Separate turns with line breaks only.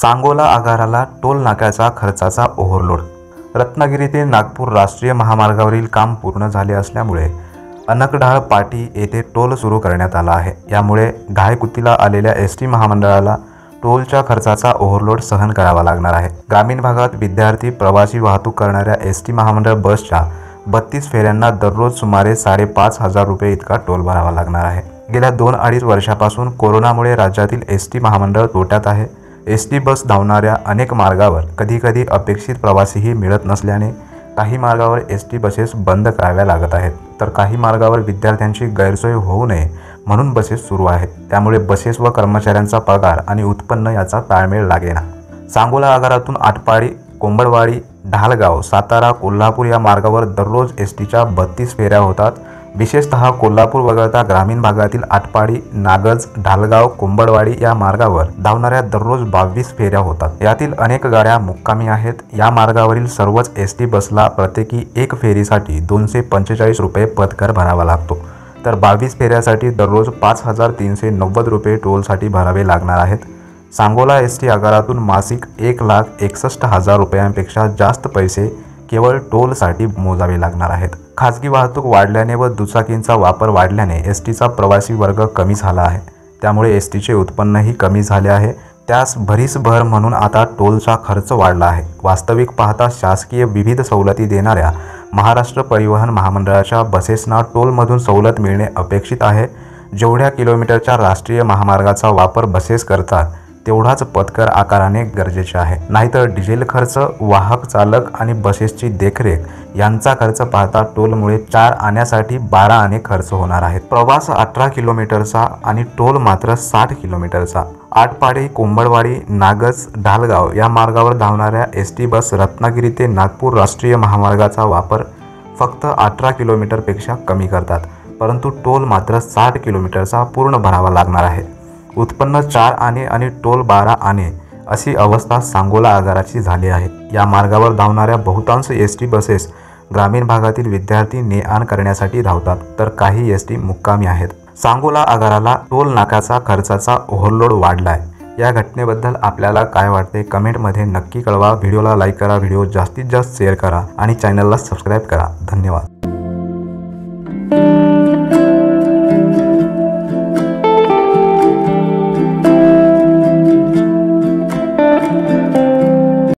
Sangola आगाराला toll नाक्याचा खर्चाचा overload. Ratnagiri ते नागपूर राष्ट्रीय महामार्गावरील काम पूर्ण झाले असल्यामुळे अनकढाळ पाटी येथे टोल सुरू करण्यात आला आहे. यामुळे घायकुतीला आलेल्या एस टी महामंडळाला टोलच्या खर्चाचा ओव्हरलोड सहन करावा लागणार आहे. ग्रामीण भागात विद्यार्थी प्रवासी वाहतूक करणाऱ्या एस टी महामंडळ बसच्या बत्तीस फेऱ्यांना दररोज सुमारे साडेपाच हजार रुपये इतका टोल भरावा लागणार आहे. गेल्या दोन अडीच वर्षापासून कोरोनामुळे राज्यातील एस टी महामंडळ तोट्यात आहे. एस टी बस धावणाऱ्या अनेक मार्गावर कधीकधी अपेक्षित प्रवासीही मिळत नसल्याने काही मार्गावर एस टी बसेस बंद कराव्या लागत आहेत. तर काही मार्गावर विद्यार्थ्यांची गैरसोय होऊ नये म्हणून बसेस सुरू आहेत. त्यामुळे बसेस व कर्मचाऱ्यांचा पगार आणि उत्पन्न याचा ताळमेळ लागेना. सांगोला आगारातून आटपाडी कोंबडवाडी ढालगाव सातारा कोल्हापूर या मार्गावर दररोज एस टीच्या बत्तीस फेऱ्या होतात. विशेषतः कोल्हापूर वगळता ग्रामीण भागातील आटपाडी नागज ढालगाव कोंबडवाडी या मार्गावर धावणाऱ्या दररोज बावीस फेऱ्या होतात. यातील अनेक गाड्या मुक्कामी आहेत. या मार्गावरील सर्वच एस टी बसला प्रत्येकी एक फेरीसाठी दोनशे पंचेचाळीस रुपये पथकर भरावा लागतो. तर बावीस फेऱ्यासाठी दररोज पाच हजार तीनशे नव्वद रुपये टोलसाठी भरावे लागणार आहेत. सांगोला एस टी आगारातून मासिक एक लाख एकसष्ट हजार रुपयांपेक्षा जास्त पैसे केवळ टोलसाठी मोजावे लागणार आहेत. खाजगी वाहतूक वाढल्याने व दुचाकींचा वापर वाढल्याने एस टीचा प्रवासी वर्ग कमी झाला आहे. त्यामुळे एस टीचे उत्पन्नही कमी झाले आहे. त्यास भरीस भर म्हणून आता टोलचा खर्च वाढला आहे. वास्तविक पाहता शासकीय विविध सवलती देणाऱ्या महाराष्ट्र परिवहन महामंडळाच्या बसेसना टोलमधून सवलत मिळणे अपेक्षित आहे. जेवढ्या किलोमीटरच्या राष्ट्रीय महामार्गाचा वापर बसेस करतात तेवढाच पथकर आकाराने गरजेचे आहे. नाहीतर डिझेल खर्च वाहक चालक आणि बसेसची देखरेख यांचा खर्च पाहता टोलमुळे चार आण्यासाठी बारा आणे खर्च होणार आहेत. प्रवास अठरा किलोमीटरचा आणि टोल मात्र साठ किलोमीटरचा. आटपाडी कोंबडवाडी नागज ढालगाव या मार्गावर धावणाऱ्या एस टी बस रत्नागिरी ते नागपूर राष्ट्रीय महामार्गाचा वापर फक्त अठरा किलोमीटरपेक्षा कमी करतात. परंतु टोल मात्र साठ किलोमीटरचा पूर्ण भरावा लागणार आहे. उत्पन्न चार आणे आणि टोल बारा आणे अशी अवस्था सांगोला आगाराची झाली आहे. या मार्गावर धावणाऱ्या बहुतांश एस टी बसेस ग्रामीण भागातील विद्यार्थी ने आण करण्यासाठी धावतात तर काही एस टी मुक्कामी आहेत. सांगोला आगाराला टोल नाकाचा खर्चाचा ओव्हरलोड वाढलाय. या घटनेबद्दल आपल्याला काय वाटते? कमेंटमध्ये नक्की कळवा. व्हिडिओला लाईक करा व्हिडिओ जास्तीत जास्त शेअर करा आणि चॅनलला सबस्क्राईब करा. धन्यवाद.